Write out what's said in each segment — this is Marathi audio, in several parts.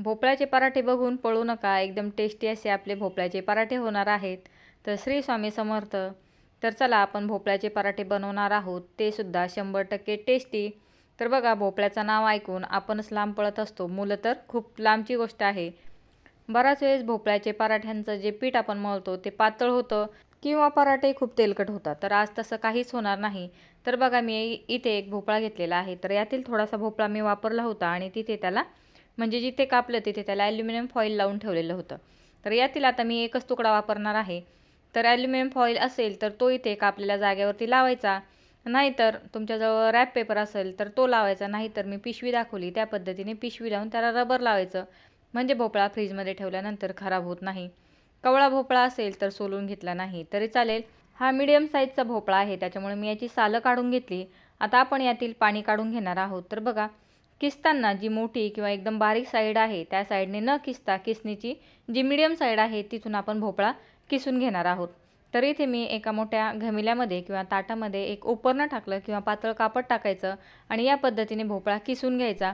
भोपळ्याचे पराठे बघून पळू नका एकदम टेस्टी असे आपले भोपळ्याचे पराठे होणार आहेत. तर श्री स्वामी समर्थ तर चला आपण भोपळ्याचे पराठे बनवणार आहोत ते सुद्धा शंभर टक्के टेस्टी तर बघा भोपळ्याचं नाव ऐकून आपणच लांब पळत असतो. मुलं तर खूप लांबची गोष्ट आहे. बराच वेळेस भोपळ्याचे पराठ्यांचं जे पीठ आपण मळतो ते पातळ होतं किंवा पराठे खूप तेलकट होतात. तर आज तसं काहीच होणार नाही. तर बघा मी इथे एक भोपळा घेतलेला आहे. तर यातील थोडासा भोपळा मी वापरला होता आणि तिथे त्याला म्हणजे जिथे कापलं तिथे त्याला ॲल्युमिनियम फॉईल लावून ठेवलेलं होतं. तर यातील आता मी एकच तुकडा वापरणार आहे. तर ॲल्युमिनियम फॉईल असेल तर तो इथे कापलेल्या जागेवरती लावायचा. नाहीतर तुमच्याजवळ रॅप पेपर असेल तर तो लावायचा. नाहीतर मी पिशवी दाखवली त्या पद्धतीने पिशवी लावून त्याला रबर लावायचं. म्हणजे भोपळा फ्रीजमध्ये ठेवल्यानंतर खराब होत नाही. कवळा भोपळा असेल तर सोलून घेतला नाही. तरी चालेल. हा मीडियम साईजचा भोपळा आहे. त्याच्यामुळे मी याची सालं काढून घेतली. आता आपण यातील पाणी काढून घेणार आहोत. तर बघा किसताना जी मोठी किंवा एकदम बारीक साईड आहे त्या साईडने न किसता किसणीची जी मिडियम साईड आहे तिथून आपण भोपळा किसून घेणार आहोत. तर इथे मी एका मोठ्या घमिल्यामध्ये किंवा ताटामध्ये एक उपरणं टाकलं किंवा पातळ कापड टाकायचं आणि या पद्धतीने भोपळा किसून घ्यायचा.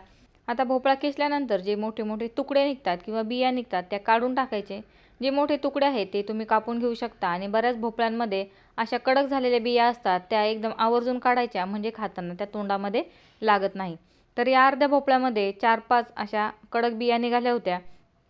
आता भोपळा किसल्यानंतर जे मोठे मोठे तुकडे निघतात किंवा बिया निघतात त्या काढून टाकायचे. जे मोठे तुकडे आहेत ते तुम्ही कापून घेऊ शकता आणि बऱ्याच भोपळ्यांमध्ये अशा कडक झालेल्या बिया असतात त्या एकदम आवर्जून काढायच्या म्हणजे खाताना त्या तोंडामध्ये लागत नाही. तर या अर्ध्या भोपळ्यामध्ये चार पाच अशा कडक बिया निघाल्या होत्या.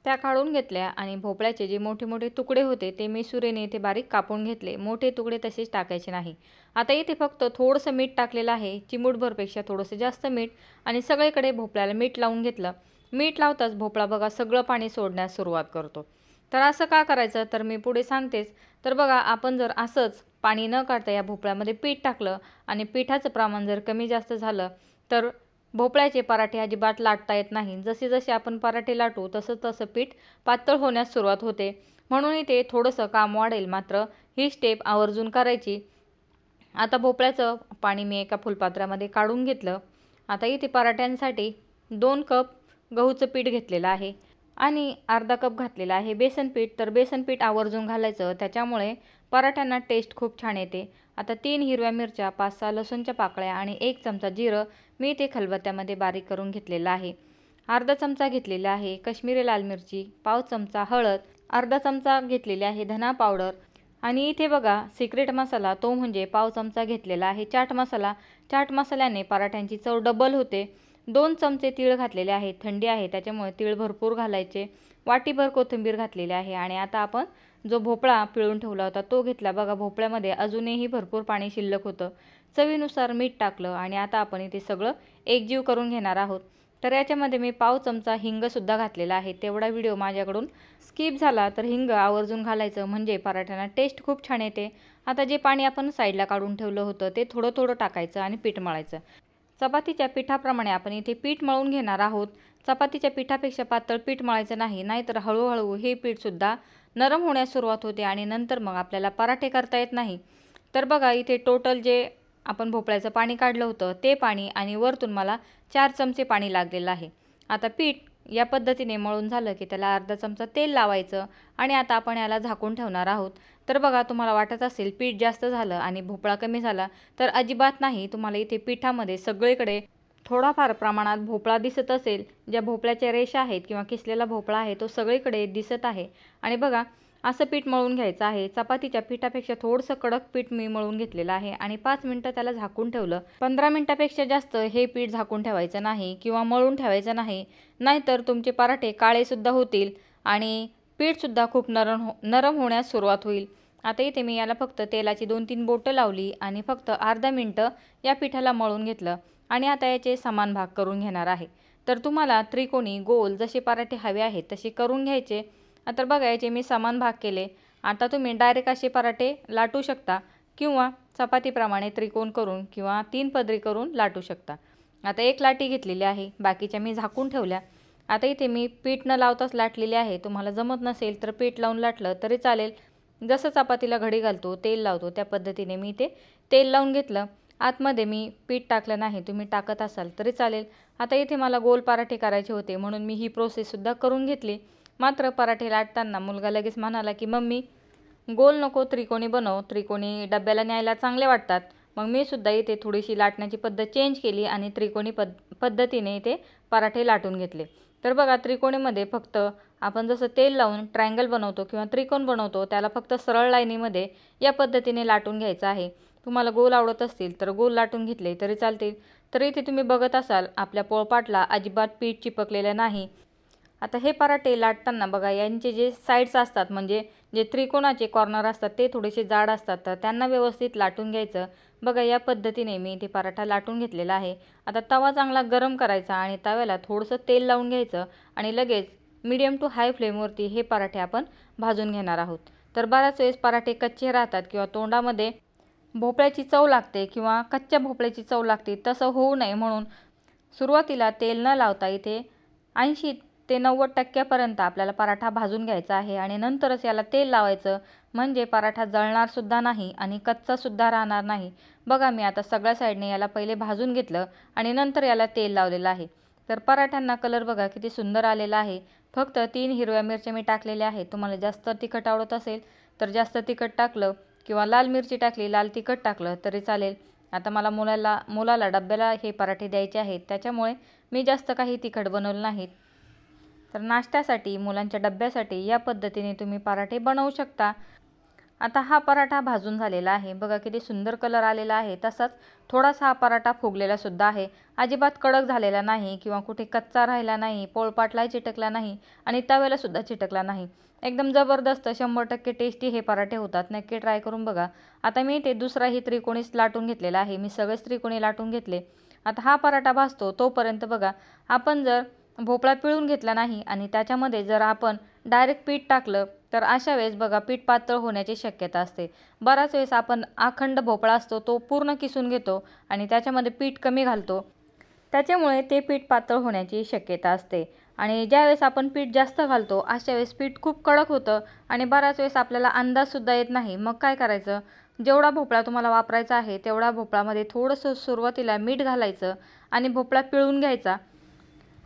त्या काढून घेतल्या आणि भोपळ्याचे जे मोठे मोठे तुकडे होते ते मी सुरेने इथे बारीक कापून घेतले. मोठे तुकडे तसेच टाकायचे नाही. आता इथे फक्त थोडंसं मीठ टाकलेलं आहे चिमूटभरपेक्षा थोडंसं जास्त मीठ आणि सगळीकडे भोपळ्याला मीठ लावून घेतलं. मीठ लावताच भोपळा बघा सगळं पाणी सोडण्यास सुरुवात करतो. तर असं का करायचं? तर मी पुढे सांगतेच. तर बघा आपण जर असंच पाणी न काढता या भोपळ्यामध्ये पीठ टाकलं आणि पिठाचं प्रमाण जर कमी जास्त झालं तर भोपळ्याचे पराठे अजिबात लाटता येत नाही. जसे जसे आपण पराठे लाटू तसं तसं पीठ पातळ होण्यास सुरुवात होते. म्हणून इथे थोडंसं काम वाढेल. मात्र ही स्टेप आवर्जून करायची. आता भोपळ्याचं पाणी मी एका फुलपात्रामध्ये काढून घेतलं. आता इथे पराठ्यांसाठी दोन कप गहूचं पीठ घेतलेलं आहे आणि अर्धा कप घातलेला आहे बेसन पीठ. तर बेसन पीठ आवर्जून घालायचं. त्याच्यामुळे पराठ्यांना टेस्ट खूप छान येते. आता तीन हिरव्या मिरच्या पाच सहा लसूणच्या पाकळ्या आणि एक चमचा जिरं मी ते खलबत्त्यामध्ये बारीक करून घेतलेलं आहे. अर्धा चमचा घेतलेला आहे कश्मीरी लाल मिरची पाव चमचा हळद अर्धा चमचा घेतलेली आहे धना पावडर आणि इथे बघा सिक्रेट मसाला तो म्हणजे पाव चमचा घेतलेला आहे चाट मसाला. चाट मसाल्याने पराठ्यांची चव डबल होते. दोन चमचे तीळ घातलेले आहेत थंडी आहे त्याच्यामुळे तीळ भरपूर घालायचे. वाटीभर कोथिंबीर घातलेली आहे आणि आता आपण जो भोपळा पिळून ठेवला होता तो घेतला. बघा भोपळ्यामध्ये अजूनही भरपूर पाणी शिल्लक होतं. चवीनुसार मीठ टाकलं आणि आता आपण इथे सगळं एकजीव करून घेणार आहोत. तर याच्यामध्ये मी पाव चमचा हिंगसुद्धा घातलेला आहे. तेवढा व्हिडिओ माझ्याकडून स्किप झाला तर हिंग आवर्जून घालायचं म्हणजे पराठ्यांना टेस्ट खूप छान येते. आता जे पाणी आपण साईडला काढून ठेवलं होतं ते थोडं थोडं टाकायचं आणि पीठ मळायचं. चपातीच्या पिठाप्रमाणे आपण इथे पीठ मळून घेणार आहोत. चपातीच्या पिठापेक्षा पातळ पीठ मळायचं नाही नाहीतर हळूहळू हे पीठसुद्धा नरम होण्यास सुरुवात होते आणि नंतर मग आपल्याला पराठे करता येत नाही. तर बघा इथे टोटल जे आपण भोपळ्याचं पाणी काढलं होतं ते पाणी आणि वरतून मला चार चमचे पाणी लागलेलं आहे. आता पीठ या पद्धतीने मळून झालं की त्याला अर्धा चमचा तेल लावायचं आणि आता आपण याला झाकून ठेवणार आहोत. तर बघा तुम्हाला वाटत असेल पीठ जास्त झालं आणि भोपळा कमी झाला तर अजिबात नाही. तुम्हाला इथे पिठामध्ये सगळीकडे थोडाफार प्रमाणात भोपळा दिसत असेल ज्या भोपळ्याच्या रेषा आहेत किंवा किसलेला भोपळा आहे तो सगळीकडे दिसत आहे. आणि बघा असं पीठ मळून घ्यायचं आहे. चपातीच्या पिठापेक्षा थोडंसं कडक पीठ मी मळून घेतलेलं आहे आणि पाच मिनटं त्याला झाकून ठेवलं. पंधरा मिनटापेक्षा जास्त हे पीठ झाकून ठेवायचं नाही किंवा मळून ठेवायचं नाही. नाहीतर तुमचे पराठे काळेसुद्धा होतील आणि पीठसुद्धा खूप नरम हो नरम होण्यास सुरुवात होईल. आता इथे मी याला फक्त तेलाची दोन तीन बोटं लावली आणि फक्त अर्धा मिनटं या पिठाला मळून घेतलं. आणि आता याचे समान भाग करून घेणार आहे. तर तुम्हाला त्रिकोणी गोल जसे पराठे हवे आहेत तसे करून घ्यायचे. आता बघा याचे मी समान भाग केले. आता तुम्ही डायरेक्ट असे पराठे लाटू शकता किंवा चपातीप्रमाणे त्रिकोण करून किंवा तीन पदरी करून लाटू शकता. आता एक लाटी घेतलेली आहे बाकीच्या मी झाकून ठेवल्या. आता इथे मी पीठ न लावताच लाटलेली आहे. तुम्हाला जमत नसेल तर पीठ लावून लाटलं तरी चालेल. जसं चपातीला घडी घालतो तेल लावतो त्या पद्धतीने मी ते तेल लावून घेतलं. आतमध्ये मी पीठ टाकलं नाही तुम्ही टाकत असाल तरी चालेल. आता इथे मला गोल पराठे करायचे होते म्हणून मी ही प्रोसेससुद्धा करून घेतली. मात्र पराठे लाटताना मुलगा लगेच म्हणाला की मम्मी गोल नको त्रिकोणी बनव. त्रिकोणी डब्याला न्यायला चांगले वाटतात. मग मी सुद्धा इथे थोडीशी लाटण्याची पद्धत चेंज केली आणि त्रिकोणी पद पद्धतीने इथे पराठे लाटून घेतले. तर बघा त्रिकोणीमध्ये फक्त आपण जसं तेल लावून ट्रायंगल बनवतो किंवा त्रिकोण बनवतो त्याला फक्त सरळ लाईनीमध्ये या पद्धतीने लाटून घ्यायचं आहे. तुम्हाला गोल आवडत असतील तर गोल लाटून घेतले तरी चालतील. तर इथे तुम्ही बघत असाल आपल्या पोळपाटला अजिबात पीठ चिपकलेलं नाही. आता हे पराठे लाटताना बघा यांचे जे साईड्स असतात म्हणजे जे त्रिकोणाचे कॉर्नर असतात ते थोडेसे जाड असतात. तर त्यांना व्यवस्थित लाटून घ्यायचं. बघा या पद्धतीने मी इथे पराठा लाटून घेतलेला आहे. आता तवा चांगला गरम करायचा आणि तव्याला थोडंसं तेल लावून घ्यायचं आणि लगेच मीडियम टू हाय फ्लेमवरती हे पराठे आपण भाजून घेणार आहोत. तर बऱ्याच वेळेस पराठे कच्चे राहतात किंवा तोंडामध्ये भोपळ्याची चव लागते किंवा कच्च्या भोपळ्याची चव लागते तसं होऊ नये म्हणून सुरुवातीला तेल न लावता इथे ऐंशी ते नव्वद टक्क्यापर्यंत आपल्याला पराठा भाजून घ्यायचा आहे आणि नंतरच याला तेल लावायचं. म्हणजे पराठा जळणारसुद्धा नाही आणि कच्चासुद्धा राहणार नाही. बघा मी आता सगळ्या साईडने याला पहिले भाजून घेतलं आणि नंतर याला तेल लावलेलं आहे. तर पराठ्यांना कलर बघा किती सुंदर आलेला आहे. फक्त तीन हिरव्या मिरच्या मी टाकलेल्या आहेत. तुम्हाला जास्त तिखट आवडत असेल तर जास्त तिखट टाकलं किंवा लाल मिरची टाकली लाल तिखट टाकलं तरी चालेल. आता मला मुलाला मुलाला डब्याला हे पराठे द्यायचे आहेत. त्याच्यामुळे मी जास्त काही तिखट बनवलं नाहीत तर नाश्त्यासाठी मुलांच्या डब्यासाठी या पद्धतीने तुम्ही पराठे बनवू शकता. आता हा पराठा भाजून झालेला आहे. बघा किती सुंदर कलर आलेला आहे. तसाच थोडासा हा पराठा फुगलेला सुद्धा आहे. अजिबात कडक झालेला नाही किंवा कुठे कच्चा राहिला नाही पोळपाटलाही चिटकला नाही आणि तव्यालासुद्धा चिटकला नाही. एकदम जबरदस्त शंभर टक्के टेस्टी हे पराठे होतात. नक्की ट्राय करून बघा. आता मी ते दुसराही त्रिकोणीच लाटून घेतलेला आहे. मी सगळेच त्रिकोणी लाटून घेतले. आता हा पराठा भाजतो तोपर्यंत बघा. आपण जर भोपळा पिळून घेतला नाही आणि त्याच्यामध्ये जर आपण डायरेक्ट पीठ टाकलं तर अशा वेळेस बघा पीठ पातळ होण्याची शक्यता असते. बराच वेळेस आपण अखंड भोपळा असतो तो पूर्ण किसून घेतो आणि त्याच्यामध्ये पीठ कमी घालतो. त्याच्यामुळे ते पीठ पातळ होण्याची शक्यता असते. आणि ज्यावेळेस आपण पीठ जास्त घालतो अशा वेळेस पीठ खूप कडक होतं आणि बराच वेळेस आपल्याला अंदाजसुद्धा येत नाही. मग काय करायचं? जेवढा भोपळा तुम्हाला वापरायचा आहे तेवढा भोपळामध्ये थोडंसं सुरुवातीला मीठ घालायचं आणि भोपळा पिळून घ्यायचा.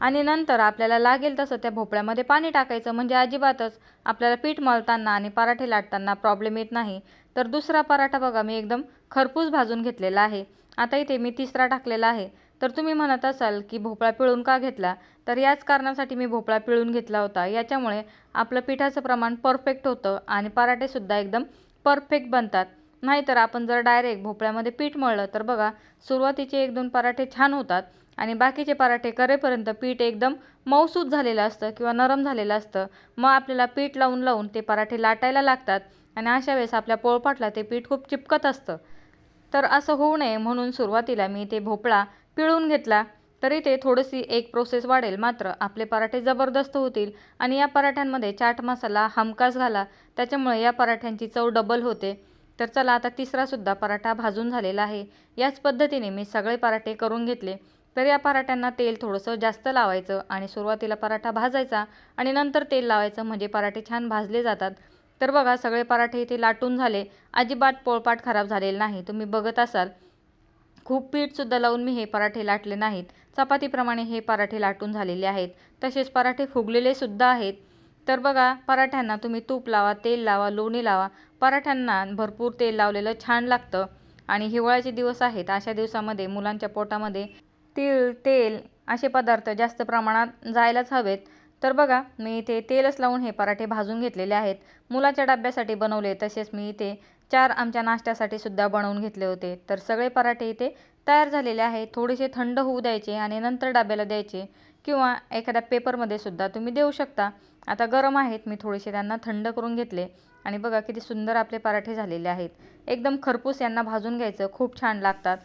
आणि नंतर आपल्याला लागेल तसं त्या भोपळ्यामध्ये पाणी टाकायचं म्हणजे अजिबातच आपल्याला पीठ मळताना आणि पराठे लाटताना प्रॉब्लेम येत नाही. तर दुसरा पराठा बघा मी एकदम खरपूस भाजून घेतलेला आहे. आता इथे मी तिसरा टाकलेला आहे. तर तुम्ही म्हणत असाल की भोपळा पिळून का घेतला? तर याच कारणासाठी मी भोपळा पिळून घेतला होता. याच्यामुळे आपलं पिठाचं प्रमाण परफेक्ट होतं आणि पराठेसुद्धा एकदम परफेक्ट बनतात. नाहीतर आपण जर डायरेक्ट भोपळ्यामध्ये पीठ मळलं तर बघा सुरुवातीचे एक दोन पराठे छान होतात आणि बाकीचे पराठे करेपर्यंत पीठ एकदम मऊसूत झालेलं असतं किंवा नरम झालेलं असतं. मग आपल्याला पीठ लावून लावून ते पराठे लाटायला लागतात आणि अशा वेळेस आपल्या पोळपाटला ते पीठ खूप चिपकत असतं. तर असं होऊ नये म्हणून सुरुवातीला मी ते भोपळा पिळून घेतला तरी ते थोडीशी एक प्रोसेस वाढेल. मात्र आपले पराठे जबरदस्त होतील आणि या पराठ्यांमध्ये चाट मसाला हमखास घाला. त्याच्यामुळे या पराठ्यांची चव डबल होते. तर चला आता तिसरासुद्धा पराठा भाजून झालेला आहे. याच पद्धतीने मी सगळे पराठे करून घेतले. तर या पराठ्यांना तेल थोडंसं जास्त लावायचं आणि सुरुवातीला पराठा भाजायचा आणि नंतर तेल लावायचं म्हणजे पराठे छान भाजले जातात. तर बघा सगळे पराठे इथे लाटून झाले. अजिबात पोळपाट खराब झालेला नाही. तुम्ही बघत असाल खूप पीठसुद्धा लावून मी हे पराठे लाटले नाहीत. चपातीप्रमाणे हे पराठे लाटून झालेले आहेत. तसेच पराठे फुगलेले सुद्धा आहेत. तर बघा पराठ्यांना तुम्ही तूप लावा तेल लावा लोणी लावा. पराठ्यांना भरपूर तेल लावलेलं छान लागतं. आणि हिवाळ्याचे दिवस आहेत. अशा दिवसामध्ये मुलांच्या पोटामध्ये तीळ तेल असे पदार्थ जास्त प्रमाणात जायलाच हवेत. तर बघा मी इथे तेलच लावून हे पराठे भाजून घेतलेले आहेत. मुलाच्या डब्यासाठी बनवले तसेच मी इथे चार आमच्या नाश्त्यासाठी सुद्धा बनवून घेतले होते. तर सगळे पराठे इथे तयार झालेले आहेत. थोडेसे थंड होऊ द्यायचे आणि नंतर डब्याला द्यायचे किंवा एखाद्या पेपरमध्ये सुद्धा तुम्ही देऊ शकता. आता गरम आहेत मी थोडेसे त्यांना थंड करून घेतले. आणि बघा किती सुंदर आपले पराठे झालेले आहेत. एकदम खरपूस यांना भाजून घ्यायचं खूप छान लागतात.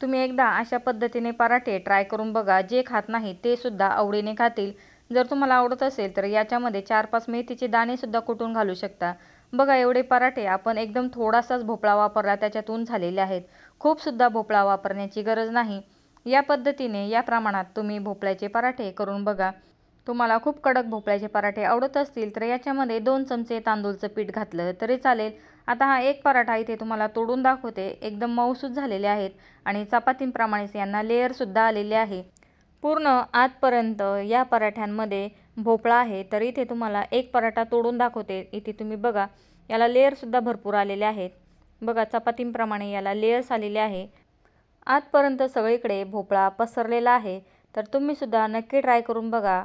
तुम्ही एकदा अशा पद्धतीने पराठे ट्राय करून बघा. जे खात नाही ते सुद्धा आवडीने खातील. जर तुम्हाला आवडत असेल तर याच्यामध्ये चार पाच मेथीचे दाणेसुद्धा कुटून घालू शकता. बघा एवढे पराठे आपण एकदम थोडासाच भोपळा वापरला त्याच्यातून झालेले आहेत. खूपसुद्धा भोपळा वापरण्याची गरज नाही. या पद्धतीने या प्रमाणात तुम्ही भोपळ्याचे पराठे करून बघा. तुम्हाला खूप कडक भोपळ्याचे पराठे आवडत असतील तर याच्यामध्ये दोन चमचे तांदूळचं पीठ घातलं तरी चालेल. आता हा एक पराठा इथे तुम्हाला तोडून दाखवते. एकदम मऊसूद झालेले आहेत आणि चपातींप्रमाणेच यांना लेअरसुद्धा आलेले आहे. पूर्ण आतपर्यंत या पराठ्यांमध्ये भोपळा आहे तर इथे तुम्हाला एक पराठा तोडून दाखवते. इथे तुम्ही बघा याला लेअरसुद्धा भरपूर आलेले आहेत. बघा चपातींप्रमाणे याला लेअर्स आलेले आहे. आजपर्यंत सगळीकडे भोपळा पसरलेला आहे. तर तुम्हीसुद्धा नक्की ट्राय करून बघा.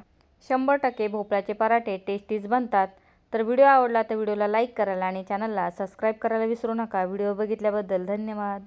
शंभर टक्के भोपळ्याचे पराठे टेस्टीज बनतात. तर व्हिडिओ आवडला तर व्हिडिओला लाईक करायला आणि चॅनलला सबस्क्राईब करायला विसरू नका. व्हिडिओ बघितल्याबद्दल धन्यवाद.